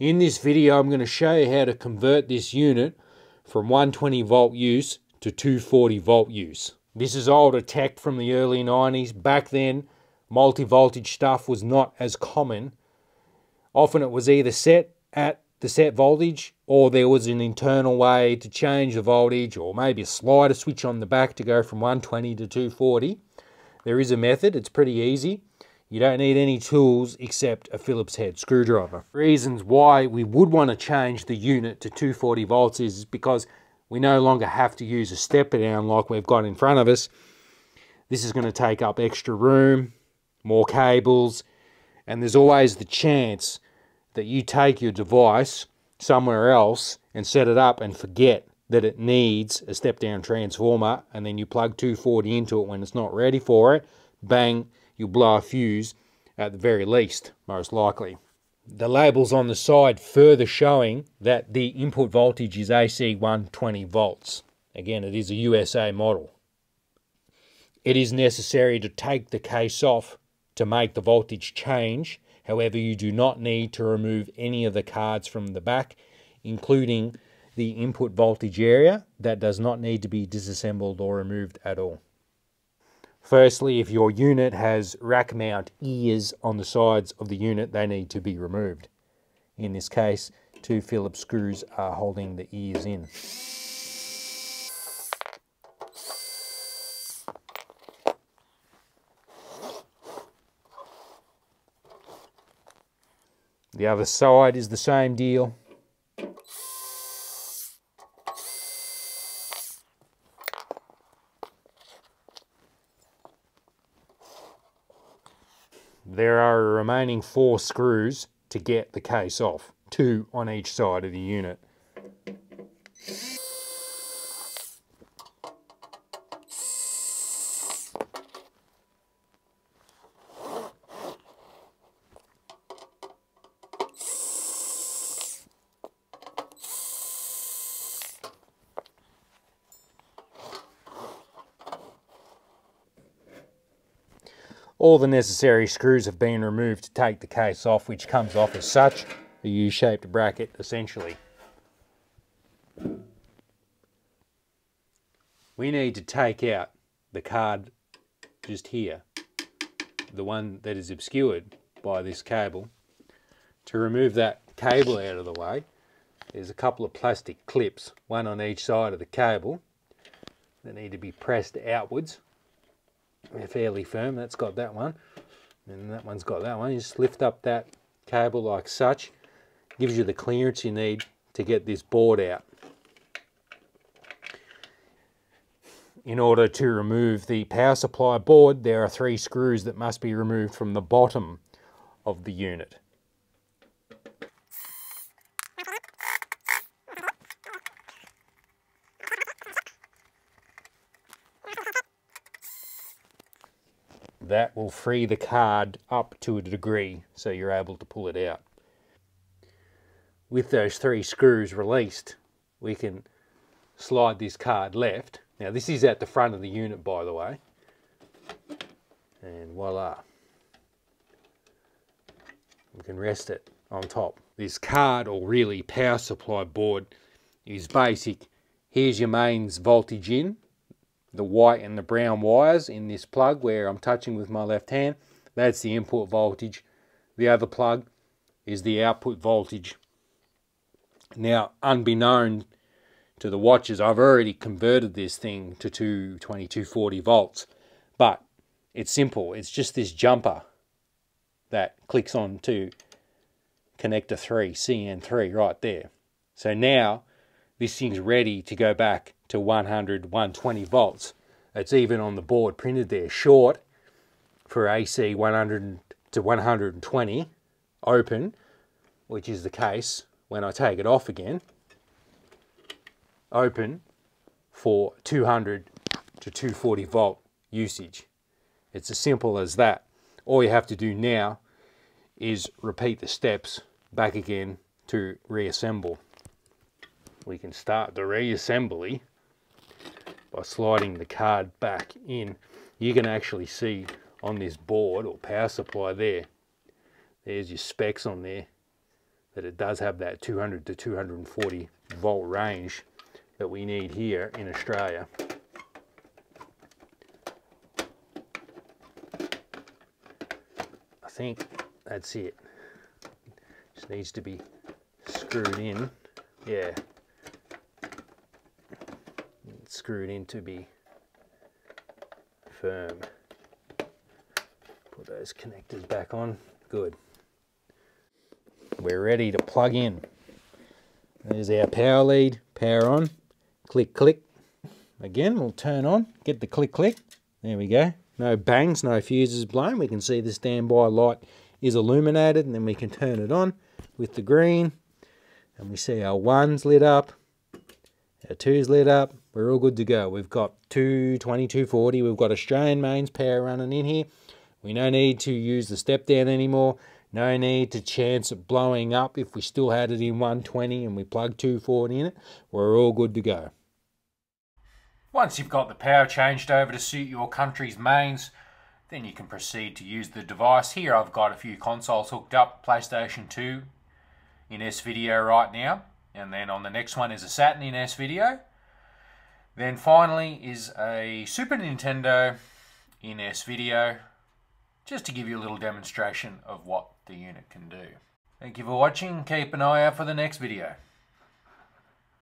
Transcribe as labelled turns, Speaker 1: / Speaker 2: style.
Speaker 1: In this video I'm going to show you how to convert this unit from 120 volt use to 240 volt use. This is older tech from the early 90s. Back then multi-voltage stuff was not as common. Often it was either set at the set voltage or there was an internal way to change the voltage or maybe a slider switch on the back to go from 120 to 240. There is a method, it's pretty easy. You don't need any tools except a Phillips head screwdriver. Reasons why we would want to change the unit to 240 volts is because we no longer have to use a step down like we've got in front of us. This is going to take up extra room, more cables, and there's always the chance that you take your device somewhere else and set it up and forget that it needs a step down transformer and then you plug 240 into it when it's not ready for it, bang, you'll blow a fuse at the very least, most likely. The labels on the side further showing that the input voltage is AC 120 volts. Again, it is a USA model. It is necessary to take the case off to make the voltage change. However, you do not need to remove any of the cards from the back, including the input voltage area. That does not need to be disassembled or removed at all. Firstly, if your unit has rack mount ears on the sides of the unit, they need to be removed. In this case, two Phillips screws are holding the ears in. The other side is the same deal. There are a remaining four screws to get the case off, two on each side of the unit. All the necessary screws have been removed to take the case off, which comes off as such, a U-shaped bracket essentially. We need to take out the card just here, the one that is obscured by this cable. To remove that cable out of the way, there's a couple of plastic clips, one on each side of the cable, that need to be pressed outwards they're fairly firm. That's got that one. And that one's got that one. You just lift up that cable like such. Gives you the clearance you need to get this board out. In order to remove the power supply board, there are three screws that must be removed from the bottom of the unit. That will free the card up to a degree so you're able to pull it out. With those three screws released, we can slide this card left. Now this is at the front of the unit by the way. And voila. We can rest it on top. This card or really power supply board is basic. Here's your mains voltage in the white and the brown wires in this plug where I'm touching with my left hand. That's the input voltage. The other plug is the output voltage. Now, unbeknown to the watchers, I've already converted this thing to 220, 240 volts. But it's simple. It's just this jumper that clicks on to connector 3, CN3 right there. So now this thing's ready to go back to 100, 120 volts. It's even on the board printed there, short for AC 100 to 120, open, which is the case when I take it off again, open for 200 to 240 volt usage. It's as simple as that. All you have to do now is repeat the steps back again to reassemble. We can start the reassembly by sliding the card back in, you can actually see on this board or power supply there, there's your specs on there that it does have that 200 to 240 volt range that we need here in Australia. I think that's it. Just needs to be screwed in. Yeah. Screwed in to be firm. Put those connectors back on. Good. We're ready to plug in. There's our power lead, power on, click, click. Again, we'll turn on, get the click, click. There we go. No bangs, no fuses blown. We can see the standby light is illuminated and then we can turn it on with the green and we see our ones lit up, our twos lit up. We're all good to go. We've got 220, 240. We've got Australian mains power running in here. We no need to use the step down anymore. No need to chance it blowing up if we still had it in 120 and we plug 240 in it. We're all good to go. Once you've got the power changed over to suit your country's mains, then you can proceed to use the device. Here I've got a few consoles hooked up, PlayStation 2 in S-Video right now, and then on the next one is a Saturn in S-Video. Then finally is a Super Nintendo in S-Video, just to give you a little demonstration of what the unit can do. Thank you for watching, keep an eye out for the next video.